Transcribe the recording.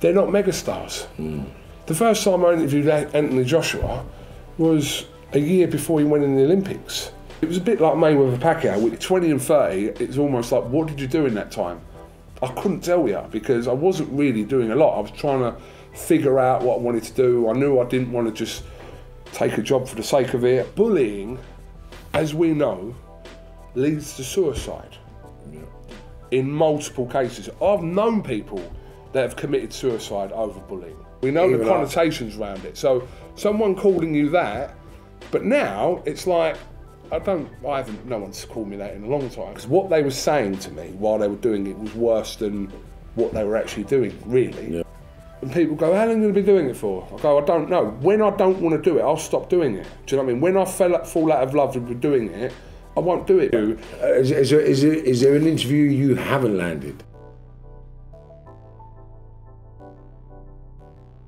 they're not megastars. The first time I interviewed Anthony Joshua was a year before he went in the Olympics. It was a bit like Mayweather Pacquiao. With 20 and 30, it's almost like, what did you do in that time? I couldn't tell you because I wasn't really doing a lot. I was trying to figure out what I wanted to do. I knew I didn't want to just take a job for the sake of it. Bullying, as we know, leads to suicide in multiple cases. I've known people that have committed suicide over bullying. We know Even the connotations around it. So someone calling you that, but now it's like I don't. I haven't. No one's called me that in a long time. Because what they were saying to me while they were doing it was worse than what they were actually doing. Really. And people go, "How long are you going to be doing it for?" I go, "I don't know. When I don't want to do it, I'll stop doing it." Do you know what I mean? When I fell, fall out of love with doing it, I won't do it. Is, is, there, is, there, is there an interview you haven't landed?